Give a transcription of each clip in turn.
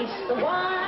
It's the one.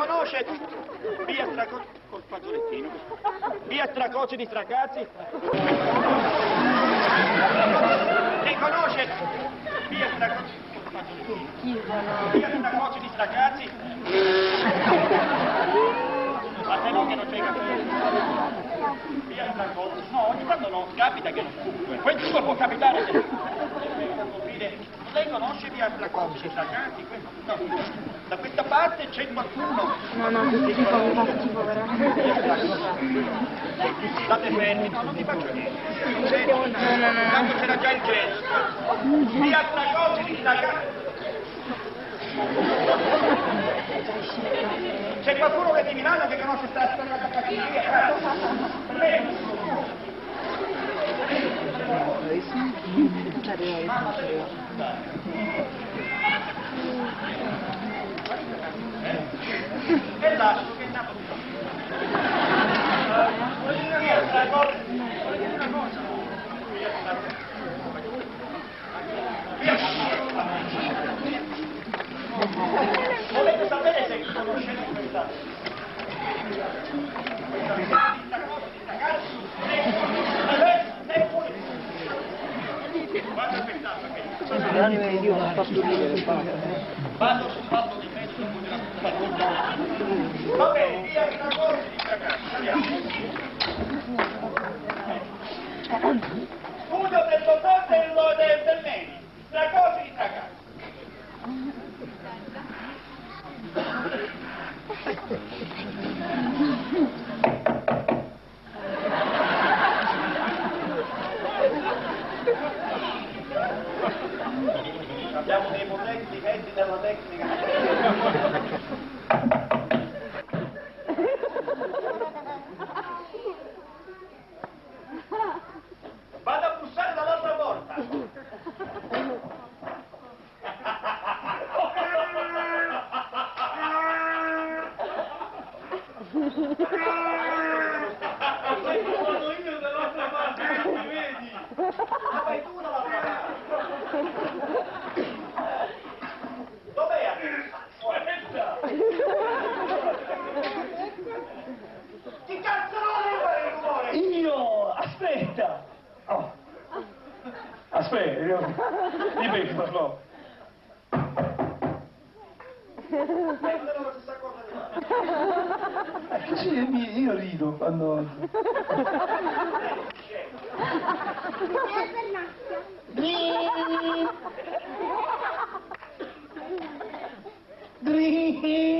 conosce? Via Tracoce via Tracoce di Stracazzi li conosce? Via Tracoce via Tracoce di Stracazzi ma se no che non c'è capito. No, ogni tanto non capita che scupe. Quel giusto può capitare che Lei conosce via Placozzi, Sagati? No, da questa parte c'è qualcuno. No, no, mi schifo, mi fa schifo veramente. State fermi, no, non ti faccio niente. Tanto c'era già il gesto. Via di Sagati. C'è qualcuno che è di Milano che conosce questa storia da capire? Per me è E lascio che è nato di Thank you volete sapere se conoscete questa ragazzi vado aspettando vado sul fatto Green.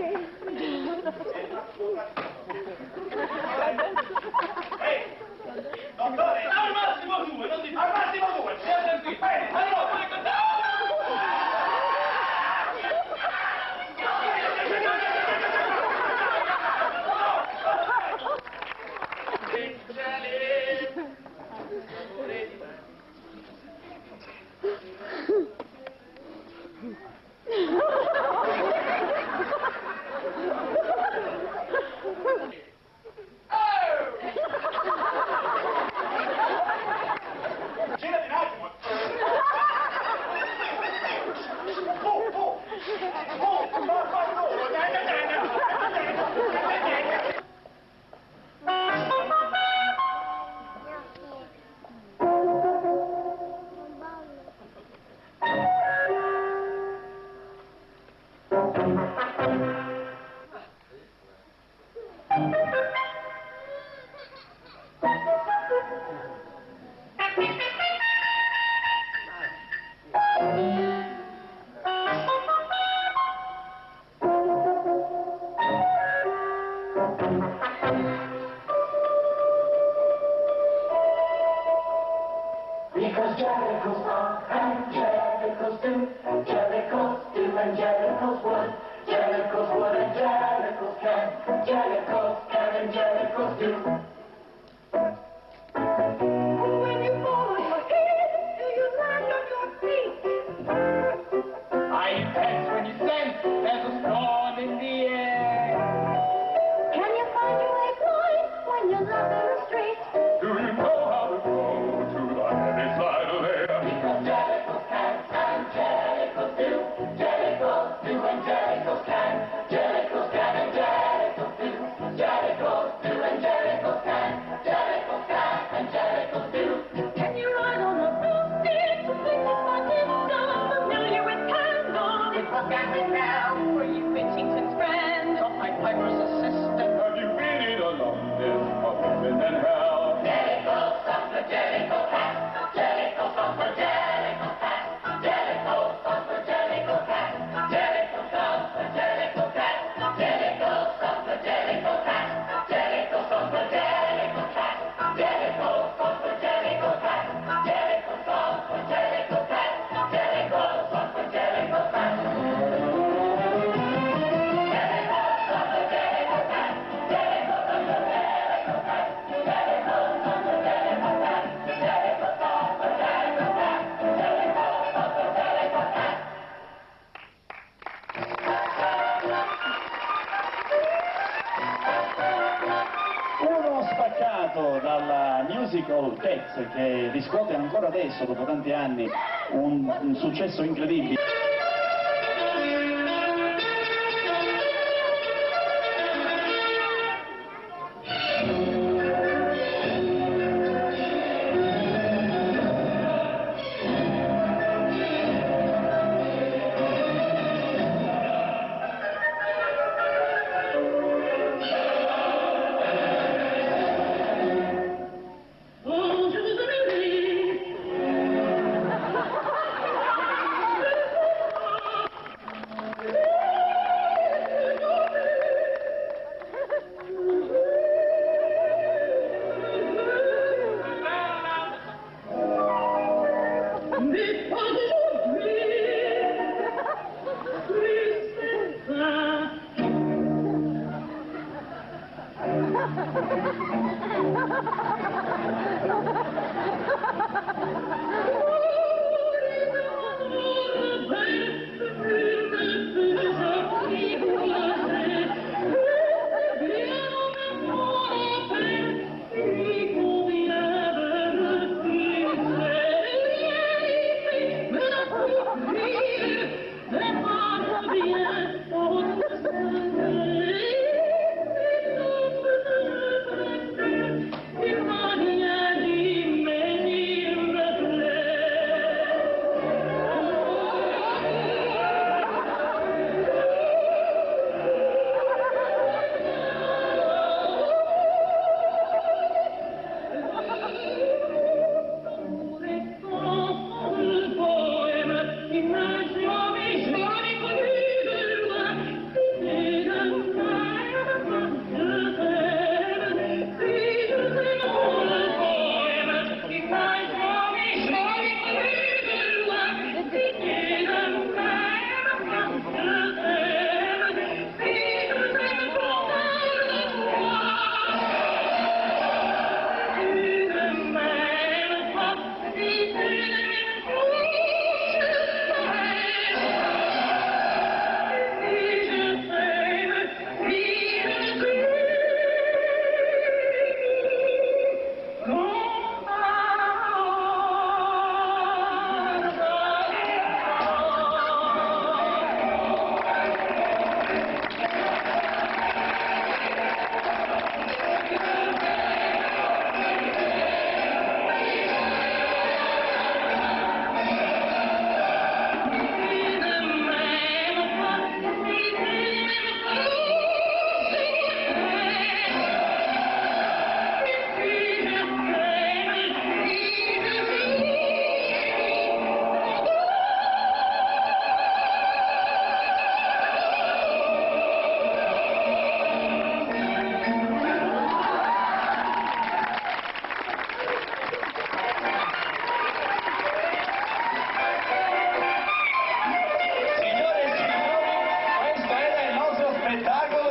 Thank you. Jack. family you Piper's assistant? Have you been in a. Jazz che riscuote ancora adesso, dopo tanti anni, un, un successo incredibile.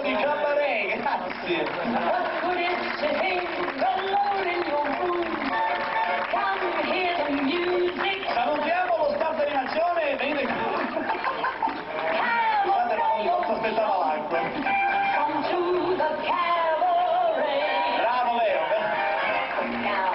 Di cabaret, grazie. Salutiamo lo staff d'animazione e venite qui. Guardate, ma non sto aspettando l'acqua. Bravo Leo.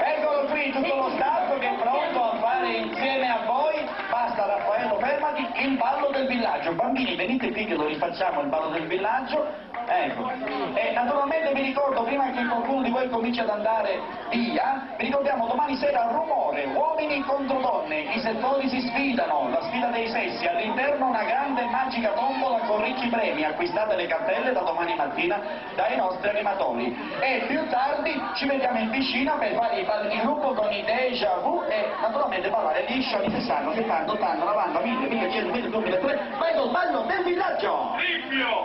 Eccolo qui tutto lo staff che è pronto a fare insieme a voi, basta Raffaello fermati, il ballo del villaggio. Bambini venite qui che lo rifacciamo il ballo del villaggio. Ecco. E naturalmente vi ricordo, prima che qualcuno di voi cominci ad andare via, vi ricordiamo domani sera rumore, uomini contro donne, i settori si sfidano, la sfida dei sessi, all'interno una grande e magica tombola con ricchi premi, acquistate le cartelle da domani mattina dai nostri animatori. E più tardi ci vediamo in piscina per fare i balli di gruppo con i déjà vu e naturalmente liscio di 60, 70, 80, 90, 1000, 1100, 1200, 1300, vai col ballo del villaggio! Livio!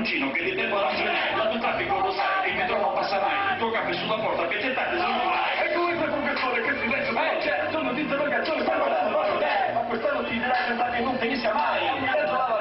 cugino che ti tengo alla frenella, tu tappi con lo sai, mi trovo a passamai, tu capi sulla porta che ti tappi sulla porta, e tu entra con persone che si legge, eh certo, non interrogazione, stai guardando ma quest'anno ti dirai che non finisce mai, dentro la